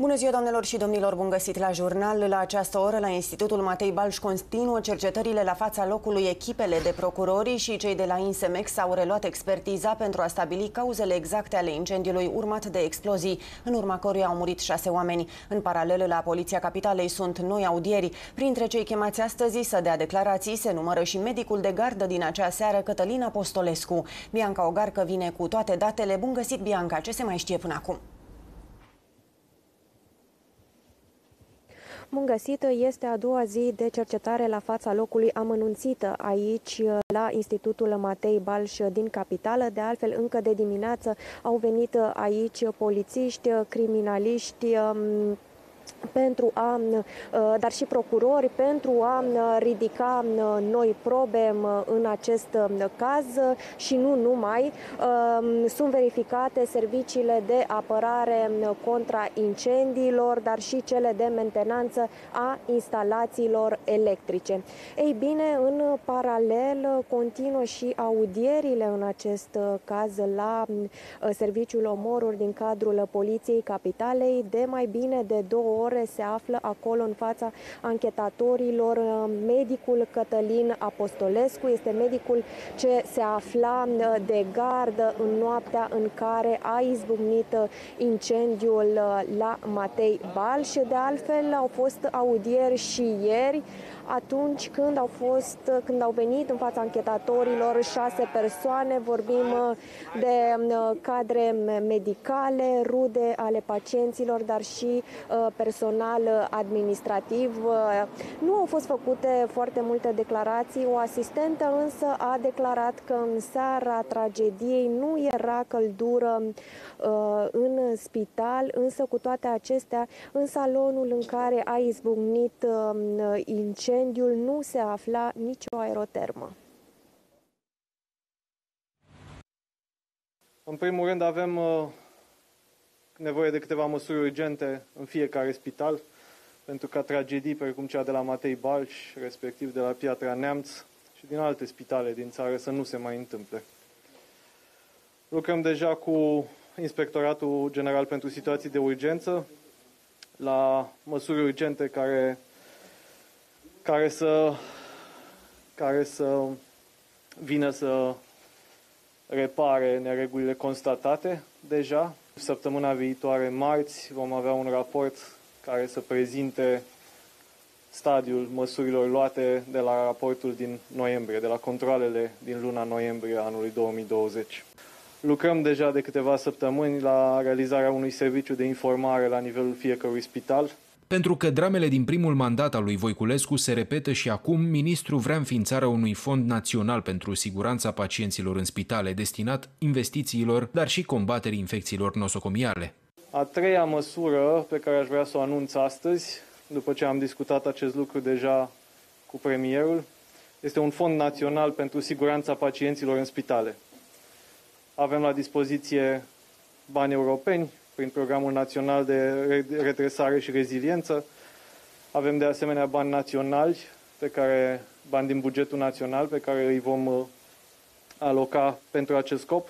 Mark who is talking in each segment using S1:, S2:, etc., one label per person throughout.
S1: Bună ziua, doamnelor și domnilor, bun găsit la jurnal. La această oră, la Institutul Matei Balș continuă cercetările la fața locului. Echipele de procurori și cei de la Insemex au reluat expertiza pentru a stabili cauzele exacte ale incendiului urmat de explozii, în urma căruia au murit șase oameni. În paralel, la Poliția Capitalei sunt noi audieri. Printre cei chemați astăzi să dea declarații se numără și medicul de gardă din acea seară, Cătălin Apostolescu. Bianca Ogarcă vine cu toate datele. Bun găsit, Bianca! Ce se mai știe până acum?
S2: Bun găsit, este a doua zi de cercetare la fața locului amănunțită aici la Institutul Matei Balș din capitală. De altfel, încă de dimineață au venit aici polițiști, criminaliști, pentru a, uh, dar și procurori, pentru a uh, ridica uh, noi probe în acest caz și nu numai. Sunt verificate serviciile de apărare contra incendiilor, dar și cele de mentenanță a instalațiilor electrice. Ei bine, în paralel continuă și audierile în acest caz la Serviciul Omoruri din cadrul Poliției Capitalei de mai bine de două ore se află acolo în fața anchetatorilor medicul Cătălin Apostolescu. Este medicul ce se afla uh, de gardă în noaptea în care a izbucnit uh, incendiul uh, la Matei Balș. De altfel, au fost audieri și ieri atunci când au fost, când au venit în fața anchetatorilor șase persoane, vorbim uh, de uh, cadre medicale, rude ale pacienților, dar și uh, personal administrativ. Nu au fost făcute foarte multe declarații, o asistentă însă a declarat că în seara tragediei nu era căldură în spital, însă cu toate acestea, în salonul în care a izbucnit incendiu, incendiul nu se afla nicio aerotermă.
S3: În primul rând avem uh, nevoie de câteva măsuri urgente în fiecare spital pentru ca tragedii precum cea de la Matei Balș, respectiv de la Piatra Neamț și din alte spitale din țară să nu se mai întâmple. Lucrăm deja cu Inspectoratul General pentru Situații de Urgență la măsuri urgente care care să, care să vină să repare neregulile constatate deja. Săptămâna viitoare, marți, vom avea un raport care să prezinte stadiul măsurilor luate de la raportul din noiembrie, de la controlele din luna noiembrie anului 2020. Lucrăm deja de câteva săptămâni la realizarea unui serviciu de informare la nivelul fiecărui spital,
S4: pentru că dramele din primul mandat al lui Voiculescu se repetă și acum, ministrul vrea înființarea unui fond național pentru siguranța pacienților în spitale, destinat investițiilor, dar și combaterii infecțiilor nosocomiale.
S3: A treia măsură pe care aș vrea să o anunț astăzi, după ce am discutat acest lucru deja cu premierul, este un fond național pentru siguranța pacienților în spitale. Avem la dispoziție bani europeni, prin Programul Național de Redresare și Reziliență. Avem de asemenea bani naționali, pe care, bani din bugetul național, pe care îi vom uh, aloca pentru acest scop.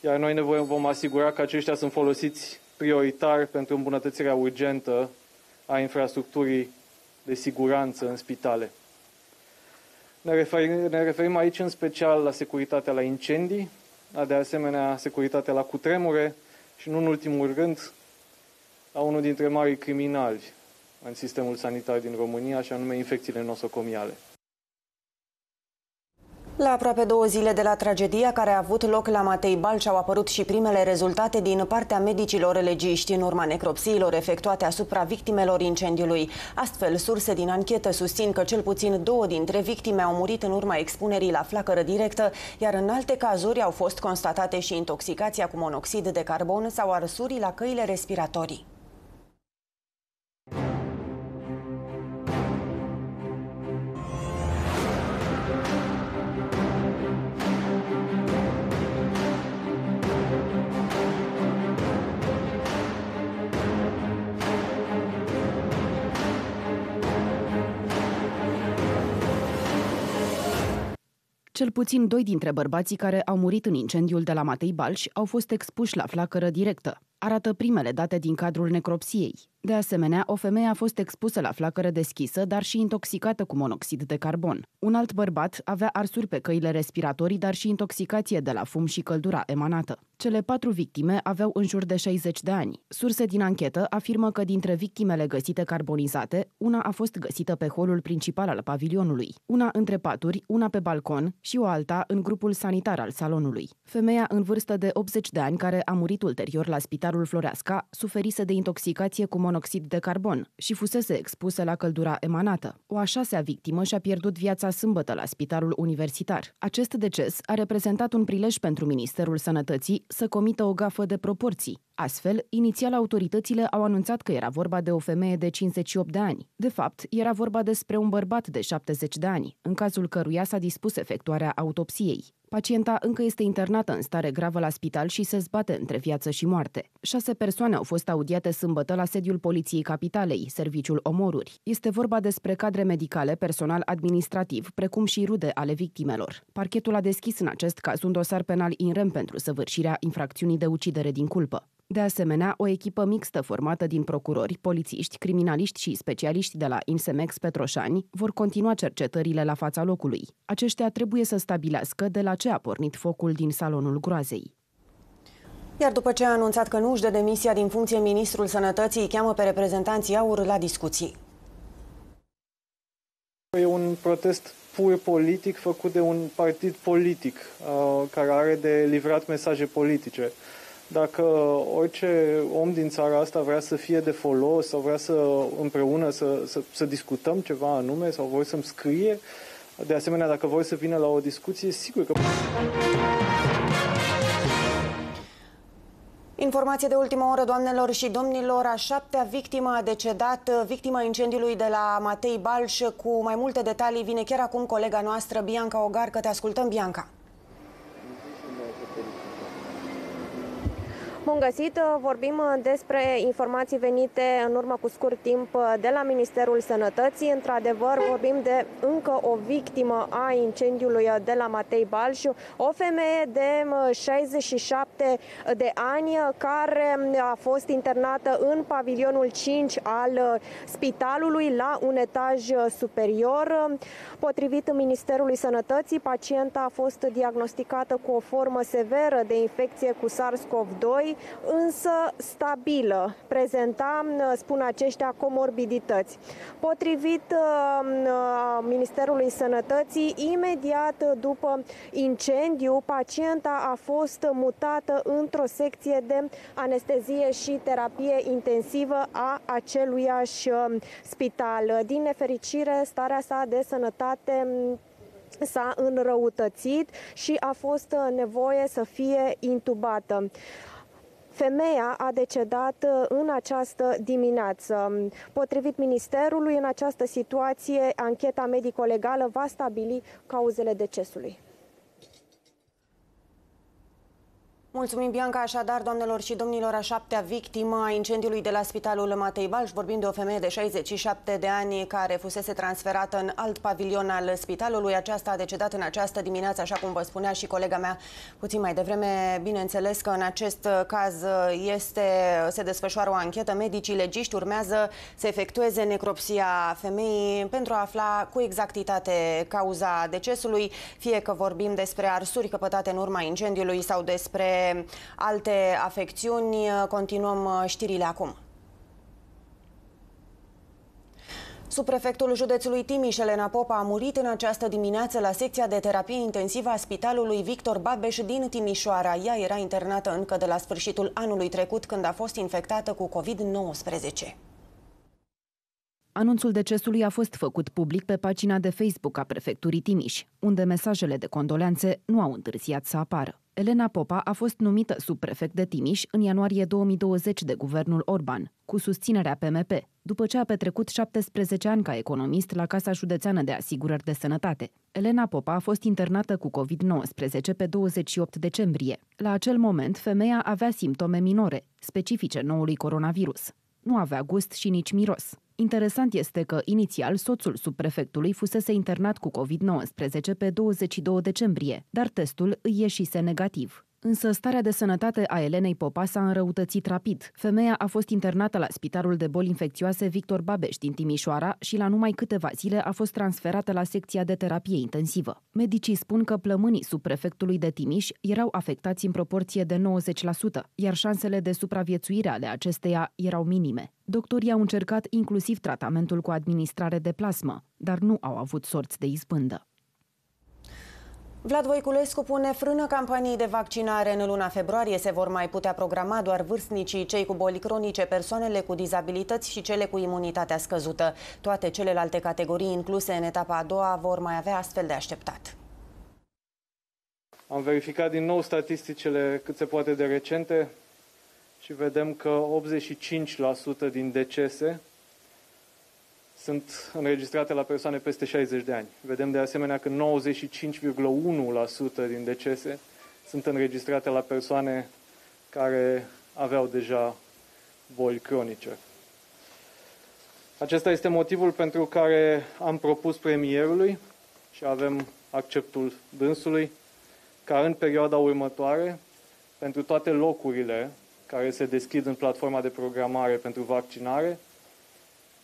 S3: Iar noi ne vom asigura că aceștia sunt folosiți prioritar pentru îmbunătățirea urgentă a infrastructurii de siguranță în spitale. Ne referim, ne referim aici în special la securitatea la incendii, de asemenea securitatea la cutremure, și nu în ultimul rând a unul dintre marii criminali în sistemul sanitar din România, și anume infecțiile nosocomiale.
S1: La aproape două zile de la tragedia care a avut loc la Matei Balci au apărut și primele rezultate din partea medicilor legiști în urma necropsiilor efectuate asupra victimelor incendiului. Astfel, surse din anchetă susțin că cel puțin două dintre victime au murit în urma expunerii la flacără directă, iar în alte cazuri au fost constatate și intoxicația cu monoxid de carbon sau arsuri la căile respiratorii.
S5: Cel puțin doi dintre bărbații care au murit în incendiul de la Matei Balș au fost expuși la flacără directă. arată primele date din cadrul necropsiei. De asemenea, o femeie a fost expusă la flacără deschisă, dar și intoxicată cu monoxid de carbon. Un alt bărbat avea arsuri pe căile respiratorii, dar și intoxicație de la fum și căldura emanată. Cele patru victime aveau în jur de 60 de ani. Surse din anchetă afirmă că dintre victimele găsite carbonizate, una a fost găsită pe holul principal al pavilionului, una între paturi, una pe balcon și o alta în grupul sanitar al salonului. Femeia în vârstă de 80 de ani, care a murit ulterior la Spitalul Floreasca, suferise de intoxicație cu monoxid de carbon și fusese expusă la căldura emanată. O a șasea victimă și-a pierdut viața sâmbătă la Spitalul Universitar. Acest deces a reprezentat un prilej pentru Ministerul Sănătății să comită o gafă de proporții. Astfel, inițial autoritățile au anunțat că era vorba de o femeie de 58 de ani. De fapt, era vorba despre un bărbat de 70 de ani, în cazul căruia s-a dispus efectuarea autopsiei. Pacienta încă este internată în stare gravă la spital și se zbate între viață și moarte. Șase persoane au fost audiate sâmbătă la sediul Poliției Capitalei, serviciul Omoruri. Este vorba despre cadre medicale, personal administrativ, precum și rude ale victimelor. Parchetul a deschis în acest caz un dosar penal in rem pentru săvârșirea infracțiunii de ucidere din culpă. De asemenea, o echipă mixtă formată din procurori, polițiști, criminaliști și specialiști de la Insemex Petroșani vor continua cercetările la fața locului. Aceștia trebuie să stabilească de la ce a pornit focul din salonul groazei.
S1: Iar după ce a anunțat că nu își dă demisia din funcție, ministrul sănătății cheamă pe reprezentanții AUR la discuții.
S3: E un protest pur politic făcut de un partid politic uh, care are de livrat mesaje politice. Dacă orice om din țara asta vrea să fie de folos sau vrea să împreună să, să, să discutăm ceva anume sau vor să-mi scrie, de asemenea, dacă vor să vină la o discuție, sigur că...
S1: Informație de ultimă oră, doamnelor și domnilor, a șaptea victimă a decedat, victima incendiului de la Matei Balș. Cu mai multe detalii vine chiar acum colega noastră, Bianca Ogar, că te ascultăm, Bianca.
S2: Bun găsit! Vorbim despre informații venite în urmă cu scurt timp de la Ministerul Sănătății. Într-adevăr, vorbim de încă o victimă a incendiului de la Matei Balșu, o femeie de 67 de ani care a fost internată în pavilionul 5 al spitalului la un etaj superior. Potrivit Ministerului Sănătății, pacienta a fost diagnosticată cu o formă severă de infecție cu SARS-CoV-2 însă stabilă. Prezenta, spun aceștia, comorbidități. Potrivit uh, uh, Ministerului Sănătății, imediat după incendiu, pacienta a fost mutată într-o secție de anestezie și terapie intensivă a aceluiași uh, spital. Din nefericire, starea sa de sănătate s-a înrăutățit și a fost nevoie să fie intubată. Femeia a decedat uh, în această dimineață. Potrivit Ministerului, în această situație, ancheta medico-legală va stabili cauzele decesului.
S1: Mulțumim, Bianca. Așadar, doamnelor și domnilor, a șaptea victimă a incendiului de la Spitalul Matei Balș. Vorbim de o femeie de 67 de ani care fusese transferată în alt pavilion al spitalului. Aceasta a decedat în această dimineață, așa cum vă spunea și colega mea puțin mai devreme. Bineînțeles că în acest caz este, se desfășoară o anchetă. Medicii legiști urmează să efectueze necropsia femeii pentru a afla cu exactitate cauza decesului, fie că vorbim despre arsuri căpătate în urma incendiului sau despre alte afecțiuni. Continuăm uh, știrile acum. Subprefectul județului Timiș, Elena Popa, a murit în această dimineață la secția de terapie intensivă a Spitalului Victor Babeș din Timișoara. Ea era internată încă de la sfârșitul anului trecut, când a fost infectată cu COVID-19.
S5: Anunțul decesului a fost făcut public pe pagina de Facebook a prefecturii Timiș, unde mesajele de condoleanțe nu au întârziat să apară. Elena Popa a fost numită subprefect de Timiș în ianuarie 2020 de guvernul Orban, cu susținerea PMP, după ce a petrecut 17 ani ca economist la Casa Județeană de Asigurări de Sănătate. Elena Popa a fost internată cu COVID-19 pe 28 decembrie. La acel moment, femeia avea simptome minore, specifice noului coronavirus. Nu avea gust și nici miros. Interesant este că, inițial, soțul subprefectului fusese internat cu COVID-19 pe 22 decembrie, dar testul îi ieșise negativ. Însă starea de sănătate a Elenei Popa s-a înrăutățit rapid. Femeia a fost internată la Spitalul de Boli Infecțioase Victor Babeș din Timișoara și la numai câteva zile a fost transferată la secția de terapie intensivă. Medicii spun că plămânii subprefectului de Timiș erau afectați în proporție de 90%, iar șansele de supraviețuire ale acesteia erau minime. Doctorii au încercat inclusiv tratamentul cu administrare de plasmă, dar nu au avut sorți de izbândă.
S1: Vlad Voiculescu pune frână campaniei de vaccinare. În luna februarie se vor mai putea programa doar vârstnicii, cei cu boli cronice, persoanele cu dizabilități și cele cu imunitatea scăzută. Toate celelalte categorii incluse în etapa a doua vor mai avea astfel de așteptat.
S3: Am verificat din nou statisticile cât se poate de recente și vedem că 85% din decese sunt înregistrate la persoane peste 60 de ani. Vedem de asemenea că 95,1% din decese sunt înregistrate la persoane care aveau deja boli cronice. Acesta este motivul pentru care am propus premierului și avem acceptul dânsului ca în perioada următoare, pentru toate locurile care se deschid în platforma de programare pentru vaccinare,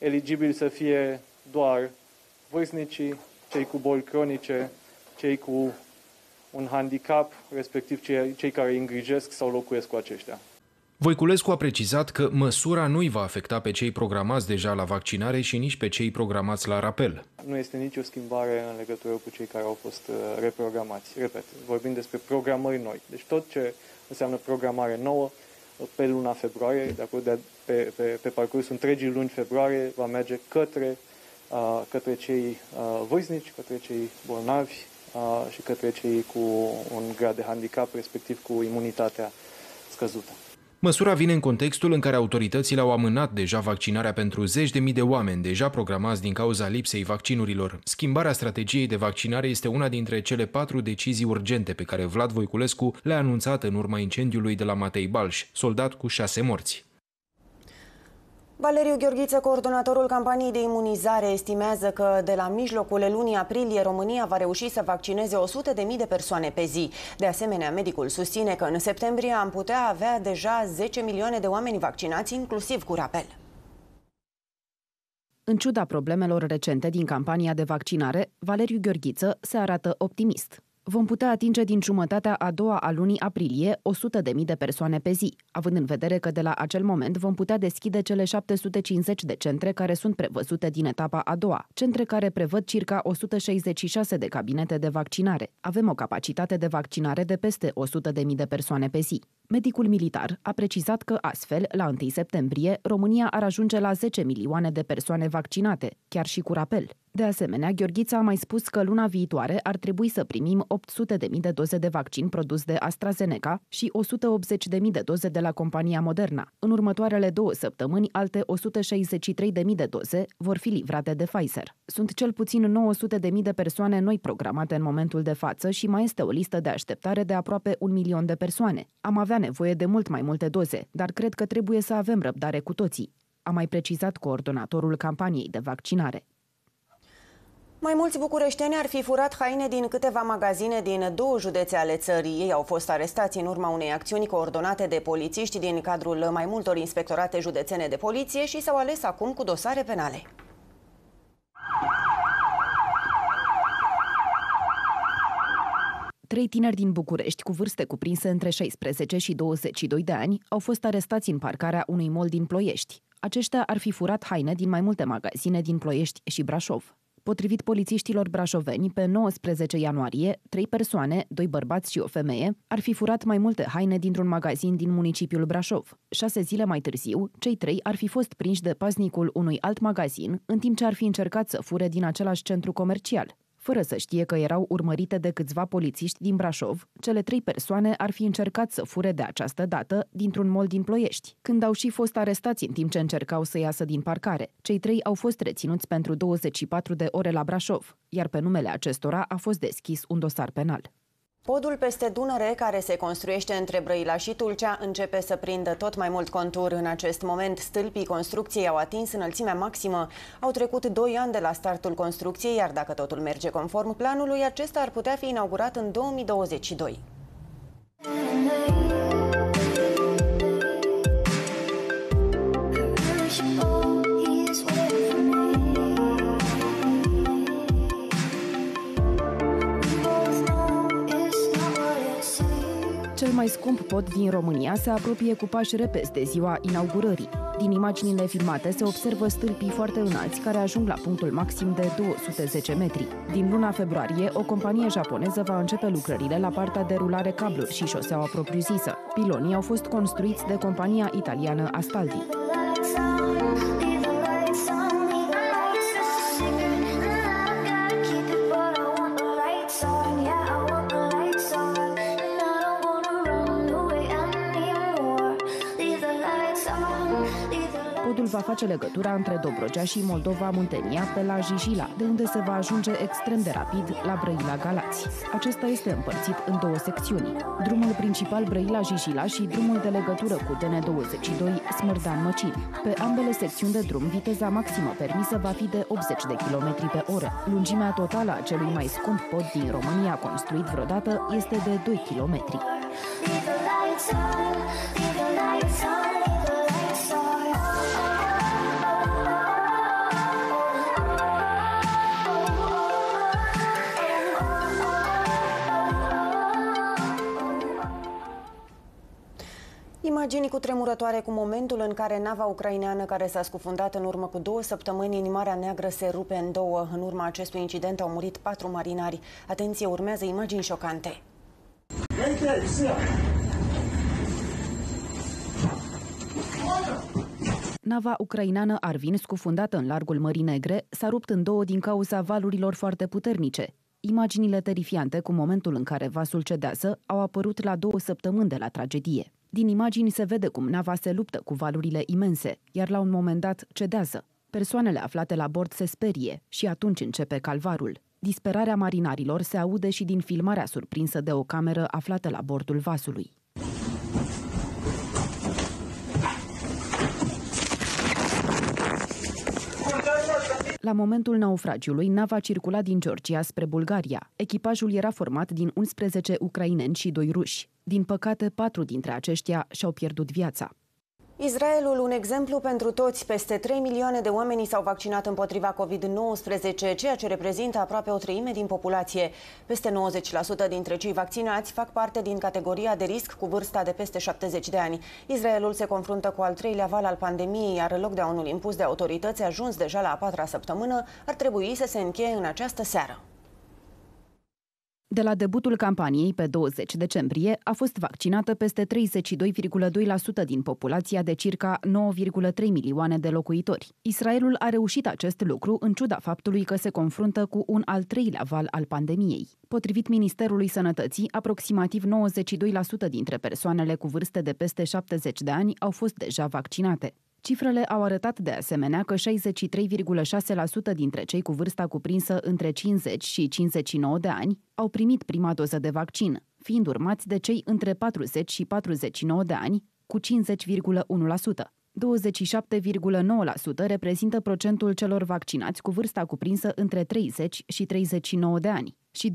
S3: eligibili să fie doar vârstnicii, cei cu boli cronice, cei cu un handicap, respectiv cei, cei care îi îngrijesc sau locuiesc cu aceștia.
S4: Voiculescu a precizat că măsura nu îi va afecta pe cei programați deja la vaccinare și nici pe cei programați la rapel.
S3: Nu este nicio schimbare în legătură cu cei care au fost uh, reprogramați. Repet, vorbim despre programări noi. Deci tot ce înseamnă programare nouă pe luna februarie, de acolo de, pe, pe, pe parcursul întregii luni februarie, va merge către, uh, către cei uh, vârstnici, către cei bolnavi uh, și către cei cu un grad de handicap, respectiv cu imunitatea scăzută.
S4: Măsura vine în contextul în care autoritățile au amânat deja vaccinarea pentru zeci de mii de oameni deja programați din cauza lipsei vaccinurilor. Schimbarea strategiei de vaccinare este una dintre cele patru decizii urgente pe care Vlad Voiculescu le-a anunțat în urma incendiului de la Matei Balș, soldat cu șase morți.
S1: Valeriu Gheorghiță, coordonatorul campaniei de imunizare, estimează că de la mijlocul lunii aprilie România va reuși să vaccineze 100.000 de persoane pe zi. De asemenea, medicul susține că în septembrie am putea avea deja 10 milioane de oameni vaccinați, inclusiv cu rapel.
S5: În ciuda problemelor recente din campania de vaccinare, Valeriu Gheorghiță se arată optimist vom putea atinge din jumătatea a doua a lunii aprilie 100.000 de persoane pe zi, având în vedere că de la acel moment vom putea deschide cele 750 de centre care sunt prevăzute din etapa a doua, centre care prevăd circa 166 de cabinete de vaccinare. Avem o capacitate de vaccinare de peste 100.000 de persoane pe zi. Medicul militar a precizat că astfel, la 1 septembrie, România ar ajunge la 10 milioane de persoane vaccinate, chiar și cu rapel. De asemenea, Gheorghița a mai spus că luna viitoare ar trebui să primim 800.000 de doze de vaccin produs de AstraZeneca și 180.000 de doze de la compania Moderna. În următoarele două săptămâni, alte 163.000 de doze vor fi livrate de Pfizer. Sunt cel puțin 900.000 de persoane noi programate în momentul de față și mai este o listă de așteptare de aproape un milion de persoane. Am avea nevoie de mult mai multe doze, dar cred că trebuie să avem răbdare cu toții, a mai precizat coordonatorul campaniei de vaccinare.
S1: Mai mulți bucureșteni ar fi furat haine din câteva magazine din două județe ale țării. Ei au fost arestați în urma unei acțiuni coordonate de polițiști din cadrul mai multor inspectorate județene de poliție și s-au ales acum cu dosare penale.
S5: Trei tineri din București, cu vârste cuprinse între 16 și 22 de ani, au fost arestați în parcarea unui mol din Ploiești. Aceștia ar fi furat haine din mai multe magazine din Ploiești și Brașov. Potrivit polițiștilor brașoveni, pe 19 ianuarie, trei persoane, doi bărbați și o femeie, ar fi furat mai multe haine dintr-un magazin din municipiul Brașov. Șase zile mai târziu, cei trei ar fi fost prinși de paznicul unui alt magazin, în timp ce ar fi încercat să fure din același centru comercial. Fără să știe că erau urmărite de câțiva polițiști din Brașov, cele trei persoane ar fi încercat să fure de această dată dintr-un mol din Ploiești, când au și fost arestați în timp ce încercau să iasă din parcare. Cei trei au fost reținuți pentru 24 de ore la Brașov, iar pe numele acestora a fost deschis un dosar penal.
S1: Podul peste Dunăre, care se construiește între Brăila și Tulcea, începe să prindă tot mai mult contur. În acest moment, stâlpii construcției au atins înălțimea maximă. Au trecut 2 ani de la startul construcției, iar dacă totul merge conform planului, acesta ar putea fi inaugurat în 2022.
S5: Mai scump pod din România se apropie cu pași repezi de ziua inaugurării. Din imaginile filmate se observă stâlpii foarte înalți care ajung la punctul maxim de 210 metri. Din luna februarie, o companie japoneză va începe lucrările la partea de rulare cabluri și șoseaua propriu-zisă. Pilonii au fost construiți de compania italiană Astaldi. Va face legătura între Dobrogea și Moldova Muntenia pe la Jijila, de unde se va ajunge extrem de rapid la Brăila Galați. Acesta este împărțit în două secțiuni. Drumul principal Brăila-Jijila și drumul de legătură cu DN22 Smârdan-Măcin. Pe ambele secțiuni de drum, viteza maximă permisă va fi de 80 de km pe oră. Lungimea totală a celui mai scump pod din România construit vreodată este de 2 km.
S1: Imagini cu tremurătoare cu momentul în care nava ucraineană care s-a scufundat în urmă cu două săptămâni în Marea Neagră se rupe în două. În urma acestui incident au murit patru marinari. Atenție, urmează imagini șocante.
S5: Nava ucraineană Arvin, scufundată în largul Mării Negre, s-a rupt în două din cauza valurilor foarte puternice. Imaginile terifiante cu momentul în care vasul cedează au apărut la două săptămâni de la tragedie. Din imagini se vede cum nava se luptă cu valurile imense, iar la un moment dat cedează. Persoanele aflate la bord se sperie și atunci începe calvarul. Disperarea marinarilor se aude și din filmarea surprinsă de o cameră aflată la bordul vasului. La momentul naufragiului, nava circula din Georgia spre Bulgaria. Echipajul era format din 11 ucraineni și doi ruși. Din păcate, patru dintre aceștia și-au pierdut viața.
S1: Israelul, un exemplu pentru toți. Peste 3 milioane de oameni s-au vaccinat împotriva COVID-19, ceea ce reprezintă aproape o treime din populație. Peste 90% dintre cei vaccinați fac parte din categoria de risc cu vârsta de peste 70 de ani. Israelul se confruntă cu al treilea val al pandemiei, iar lockdown-ul impus de autorități, ajuns deja la a patra săptămână, ar trebui să se încheie în această seară.
S5: De la debutul campaniei, pe 20 decembrie, a fost vaccinată peste 32,2% din populația de circa 9,3 milioane de locuitori. Israelul a reușit acest lucru în ciuda faptului că se confruntă cu un al treilea val al pandemiei. Potrivit Ministerului Sănătății, aproximativ 92% dintre persoanele cu vârste de peste 70 de ani au fost deja vaccinate. Cifrele au arătat de asemenea că 63,6% dintre cei cu vârsta cuprinsă între 50 și 59 de ani au primit prima doză de vaccin, fiind urmați de cei între 40 și 49 de ani, cu 50,1%. 27,9% reprezintă procentul celor vaccinați cu vârsta cuprinsă între 30 și 39 de ani și 22,1%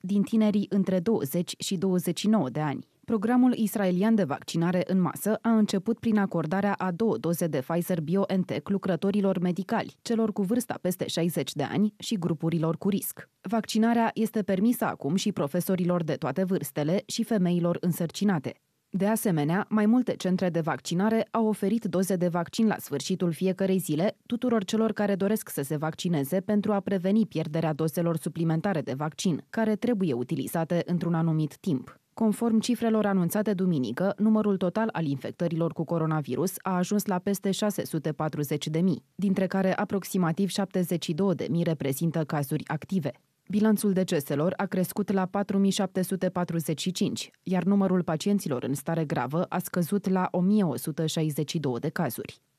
S5: din tinerii între 20 și 29 de ani. Programul israelian de vaccinare în masă a început prin acordarea a două doze de Pfizer-BioNTech lucrătorilor medicali, celor cu vârsta peste 60 de ani și grupurilor cu risc. Vaccinarea este permisă acum și profesorilor de toate vârstele și femeilor însărcinate. De asemenea, mai multe centre de vaccinare au oferit doze de vaccin la sfârșitul fiecărei zile tuturor celor care doresc să se vaccineze pentru a preveni pierderea dozelor suplimentare de vaccin, care trebuie utilizate într-un anumit timp. Conform cifrelor anunțate duminică, numărul total al infectărilor cu coronavirus a ajuns la peste 640.000, dintre care aproximativ 72.000 reprezintă cazuri active. Bilanțul deceselor a crescut la 4745, iar numărul pacienților în stare gravă a scăzut la 1162 de cazuri.